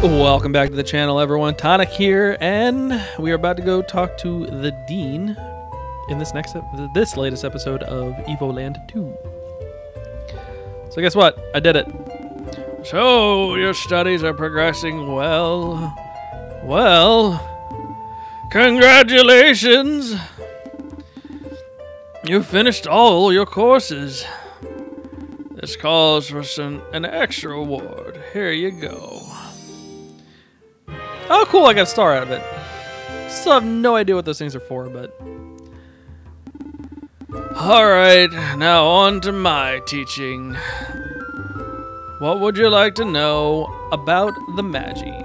Welcome back to the channel, everyone. Tonyk here, and we are about to go talk to the dean in this next, this latest episode of Evoland 2. So guess what? I did it. So your studies are progressing well. Well, congratulations. You finished all your courses. This calls for some an extra award. Here you go. Oh, cool! I got a star out of it. Still have no idea what those things are for, but. Alright, now on to my teaching. What would you like to know about the Magi?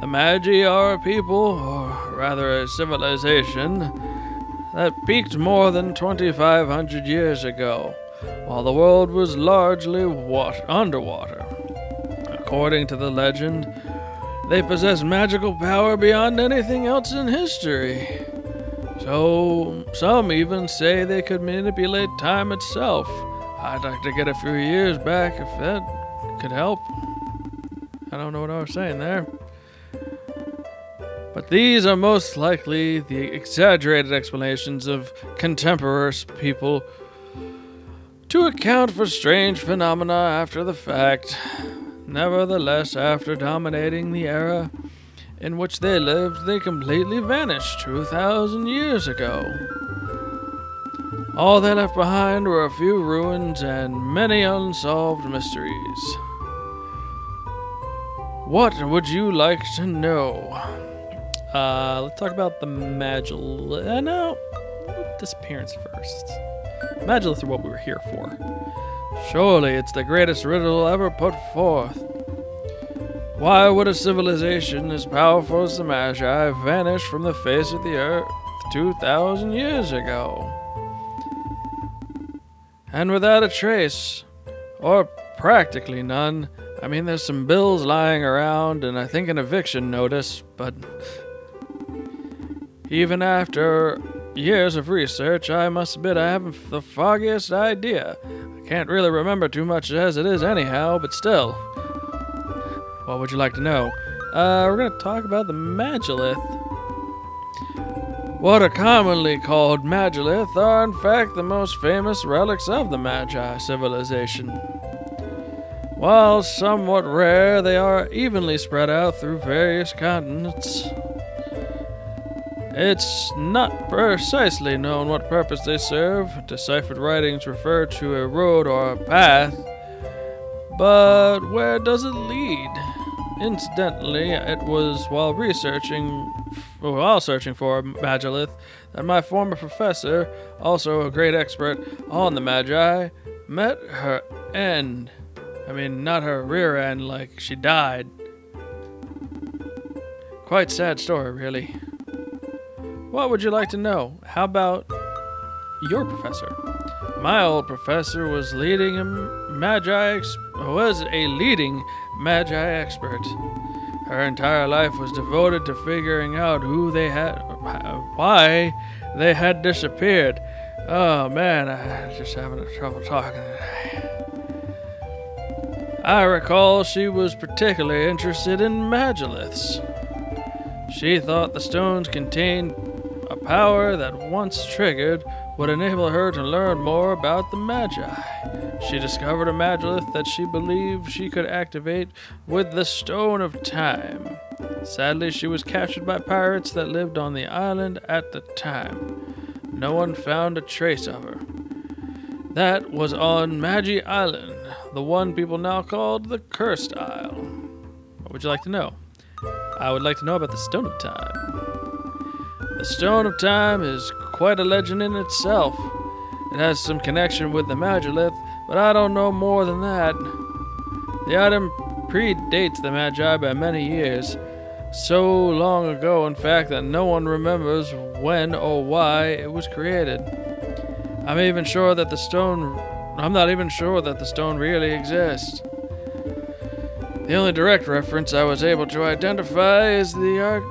The Magi are a people, or rather a civilization, that peaked more than 2,500 years ago, while the world was largely wat- underwater. According to the legend, they possess magical power beyond anything else in history. So, some even say they could manipulate time itself. I'd like to get a few years back if that could help. I don't know what I was saying there. But these are most likely the exaggerated explanations of contemporary people to account for strange phenomena after the fact. Nevertheless, after dominating the era in which they lived, they completely vanished 2,000 years ago. All they left behind were a few ruins and many unsolved mysteries. What would you like to know? Uh, let's talk about the Magil. Uh, no, disappearance first. Magilith are what we were here for. Surely it's the greatest riddle ever put forth. Why would a civilization as powerful as the Magi vanish from the face of the earth 2,000 years ago? And without a trace, or practically none. I mean, there's some bills lying around and I think an eviction notice, but even after years of research, I must admit I haven't the foggiest idea. I can't really remember too much as it is, anyhow, but still. What would you like to know? Uh, we're gonna talk about the Magilith. What are commonly called Magilith are, in fact, the most famous relics of the Magi civilization. While somewhat rare, they are evenly spread out through various continents. It's not precisely known what purpose they serve. Deciphered writings refer to a road or a path. But where does it lead? Incidentally, it was while researching, while searching for Magilith, that my former professor, also a great expert on the Magi, met her end. I mean, not her rear end, like she died. Quite sad story, really. What would you like to know? How about your professor? My old professor was leading a magi was a leading magi expert. Her entire life was devoted to figuring out who they had, why they had disappeared. Oh man, I'm just having trouble talking. I recall she was particularly interested in magiliths. She thought the stones contained a power that once triggered would enable her to learn more about the Magi. She discovered a Magilith that she believed she could activate with the Stone of Time. Sadly, she was captured by pirates that lived on the island at the time. No one found a trace of her. That was on Magi Island, the one people now called the Cursed Isle. What would you like to know? I would like to know about the Stone of Time. The Stone of Time is quite a legend in itself. It has some connection with the Magilith, but I don't know more than that. The item predates the Magi by many years. So long ago, in fact, that no one remembers when or why it was created. I'm even sure that the stone. I'm not even sure that the stone really exists. The only direct reference I was able to identify is the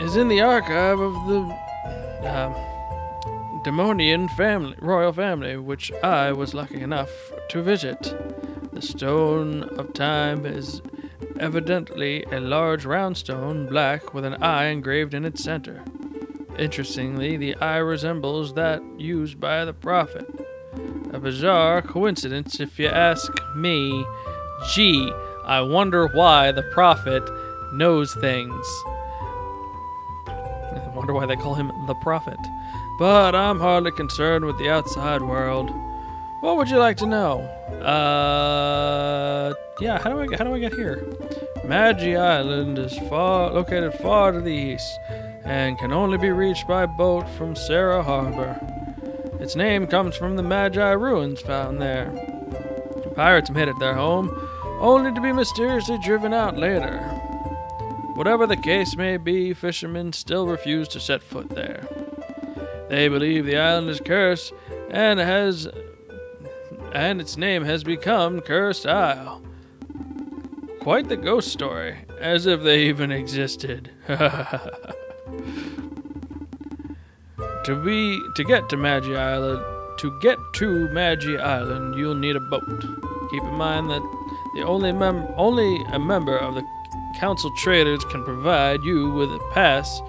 is in the archive of the uh, Demonian family, royal family, which I was lucky enough to visit. The Stone of Time is evidently a large round stone, black, with an eye engraved in its center. Interestingly, the eye resembles that used by the prophet. A bizarre coincidence, if you ask me. Gee, I wonder why the prophet knows things. I wonder why they call him the prophet. But I'm hardly concerned with the outside world. What would you like to know? Uh, yeah. How do I how do I get here? Magi Island is far located far to the east, and can only be reached by boat from Sarah Harbor. Its name comes from the Magi ruins found there. Pirates made it their home, only to be mysteriously driven out later. Whatever the case may be, fishermen still refuse to set foot there. They believe the island is cursed and has and its name has become Cursed Isle. Quite the ghost story, as if they even existed. to be to get to Magi Island, to get to Magi Island, you'll need a boat. Keep in mind that the only mem- only a member of the council traders can provide you with a pass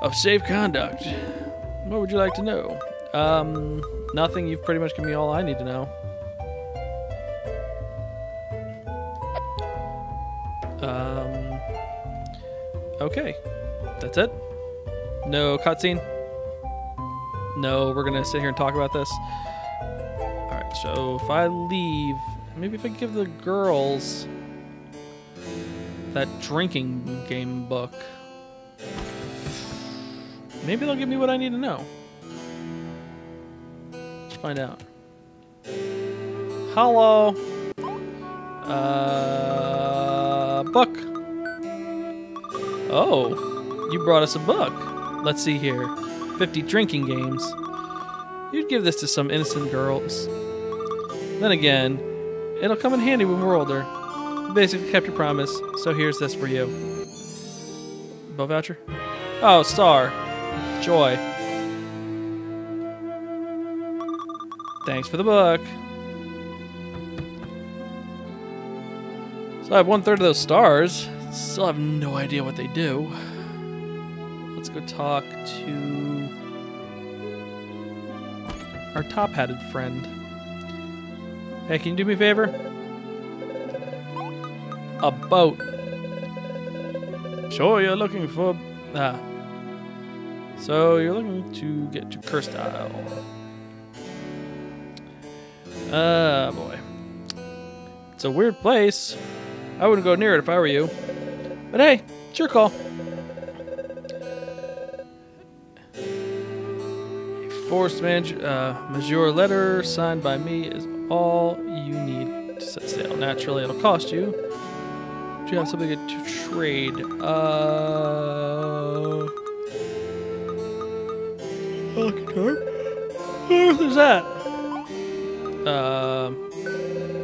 of safe conduct. What would you like to know? Um, nothing. You've pretty much given me all I need to know. Um, okay. That's it? No cutscene? No, we're gonna sit here and talk about this. Alright, so if I leave, maybe if I give the girls that drinking game book, maybe they'll give me what I need to know. Let's find out. Hello. Uh, book. Oh, you brought us a book. Let's see here. 50 drinking games. You'd give this to some innocent girls. Then again, it'll come in handy when we're older. Basically kept your promise, so here's this for you. Boat voucher? Oh, star. Joy. Thanks for the book. So I have one third of those stars. Still have no idea what they do. Let's go talk to our top hatted friend. Hey, can you do me a favor? A boat. Sure, you're looking for. Ah. So you're looking to get to Cursed Isle. Ah, boy. It's a weird place. I wouldn't go near it if I were you. But hey, it's your call. A forced man- uh, majeure letter signed by me is all you need to set sail. Naturally, it'll cost you. Do you have something to trade? Uh. Okay. What is that? Um.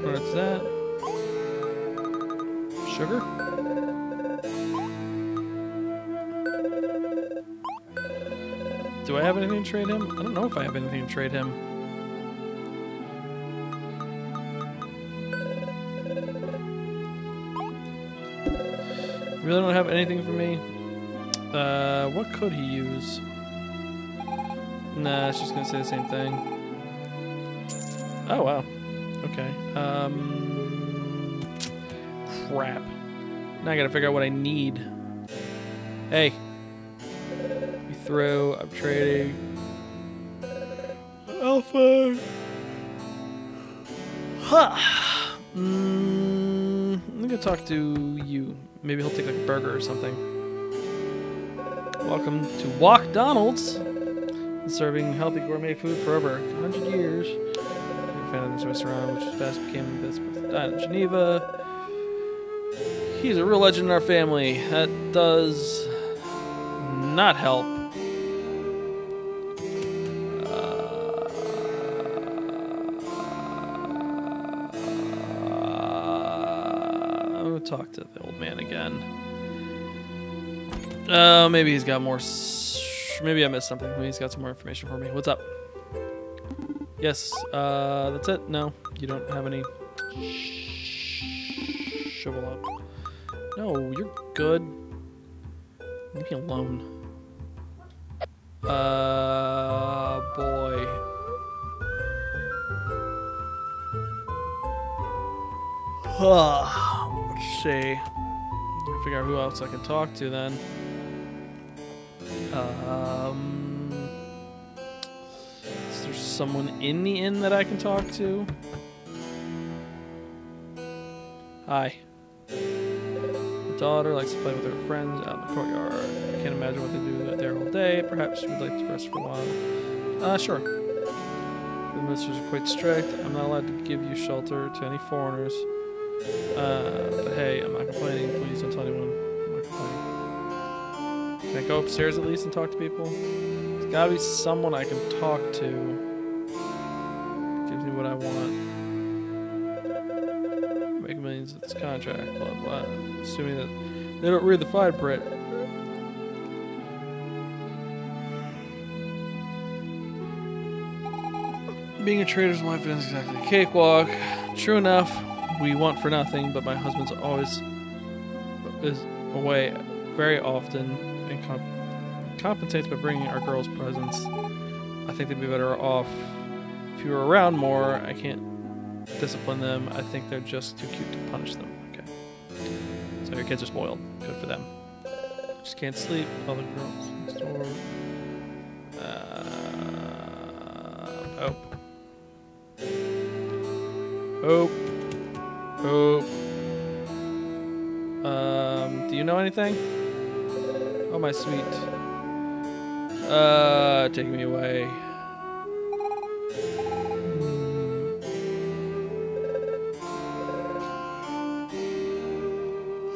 What's that? Sugar? Do I have anything to trade him? I don't know if I have anything to trade him. Really don't have anything for me. Uh, what could he use? Nah, it's just gonna say the same thing. Oh wow. Okay. Um. Crap. Now I gotta figure out what I need. Hey. You throw. I'm trading. Alpha. Huh. Mm, talk to you. Maybe he'll take like a burger or something. Welcome to Walk Donald's. Serving healthy gourmet food for over 100 years. I'm a fan of this restaurant, which fast became the best dine in Genova. He's a real legend in our family. That does not help. Talk to the old man again. Uh, maybe he's got more. Maybe I missed something. Maybe he's got some more information for me. What's up? Yes. Uh, that's it. No, you don't have any Shovel up. No, you're good. Leave me alone. Uh, boy. Let's see. Figure out who else I can talk to then. Um, is there someone in the inn that I can talk to? Hi. Daughter likes to play with her friends out in the courtyard. I can't imagine what they do there all day. Perhaps she would like to rest for a while. Uh, sure. The ministers are quite strict. I'm not allowed to give you shelter to any foreigners. Uh, but hey, I'm not complaining. Please don't tell anyone. I'm not complaining. Can I go upstairs at least and talk to people? There's gotta be someone I can talk to. Gives me what I want. Make millions with this contract, blah blah. Assuming that they don't read the fine print. Being a trader's wife isn't exactly a cakewalk. True enough, we want for nothing, but my husband's always is away very often and comp- compensates by bringing our girls presents. I think they'd be better off if you were around more. I can't discipline them. I think they're just too cute to punish them. Okay. So your kids are spoiled. Good for them. Just can't sleep. All the girls next door. Uh, Hope. Hope. Um, do you know anything? Oh, my sweet. Uh, take me away.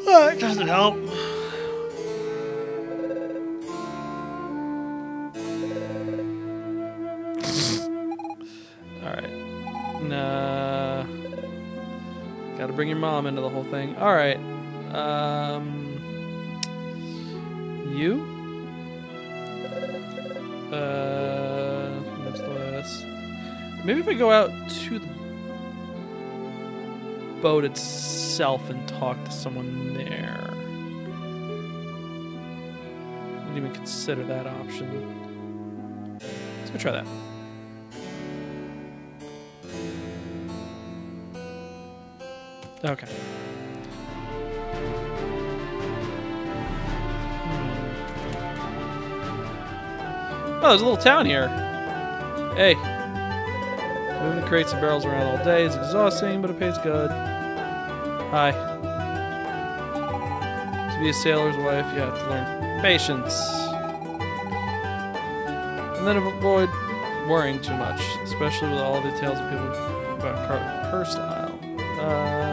Hmm. That doesn't help. Bring your mom into the whole thing. Alright. Um. You? Uh. Maybe if I go out to the boat itself and talk to someone there. I Didn't even consider that option. Let's go try that. Okay. Hmm. Oh, there's a little town here. Hey. Moving crates and barrels around all day is exhausting, but it pays good. Hi. To be a sailor's wife, you have to learn patience. And then avoid worrying too much, especially with all the tales of people about Car- Carlisle. Um,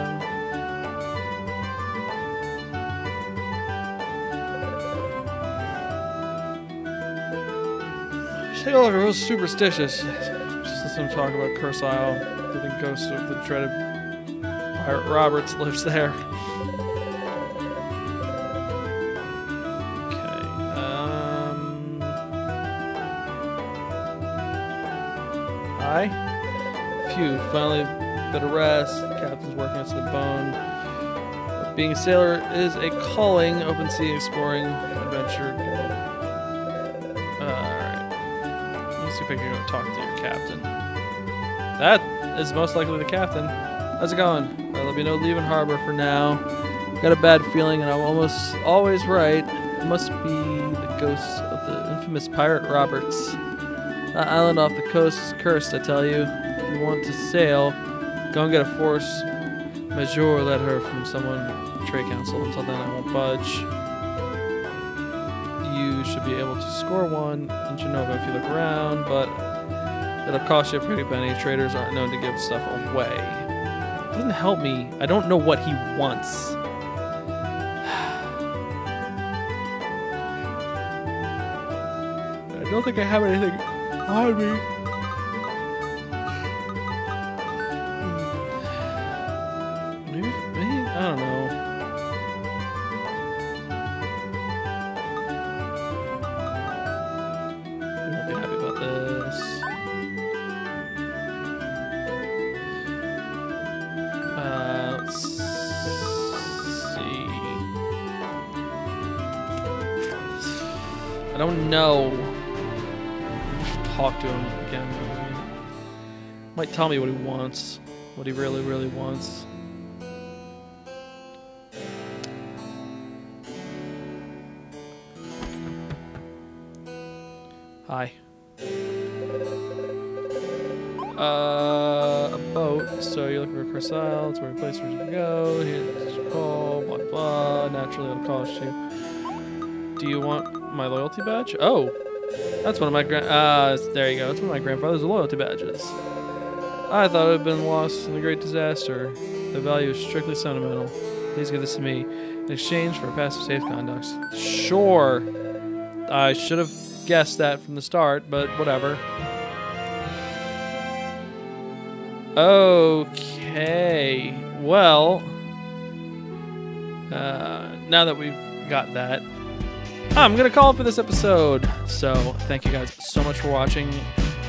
Sailor was superstitious. Just listen to talk about Curse Isle. The ghost of the dreaded Pirate Roberts lives there. Okay. Um. Phew. Finally, bit of rest. The captain's working us to the bone. Being a sailor is a calling. Open sea exploring adventure. Let me see if I can go talk to your captain. That is most likely the captain. How's it going? Uh, there'll be no leaving harbor for now. Got a bad feeling, and I'm almost always right. It must be the ghosts of the infamous pirate Roberts. That island off the coast is cursed, I tell you. If you want to sail, go and get a force majeure letter from someone Trade Council. Until then, I won't budge. Be able to score one in Genova if you look around, but it'll cost you a pretty penny. Traders aren't known to give stuff away. It doesn't help me. I don't know what he wants. I don't think I have anything on me. I don't know. Talk to him again. Might tell me what he wants, what he really, really wants. Hi. Uh, a boat. So you're looking for a Corsair. It's where a place where you go. Here's your call. Blah blah. Naturally, it'll cost you. Do you want my loyalty badge? Oh, that's one of my grand. Uh, there you go. It's one of my grandfather's loyalty badges. I thought it had been lost in the great disaster. The value is strictly sentimental. Please give this to me in exchange for passive safe conducts. Sure. I should have guessed that from the start, but whatever. Okay. Well, uh, now that we've got that, Ah, I'm going to call it for this episode. So, thank you guys so much for watching.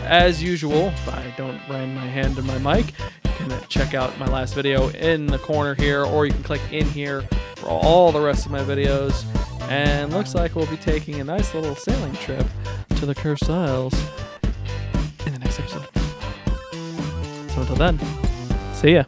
As usual, if I don't ram my hand in my mic, you can uh, check out my last video in the corner here, or you can click in here for all the rest of my videos. And looks like we'll be taking a nice little sailing trip to the Cursed Isles in the next episode. So until then, see ya.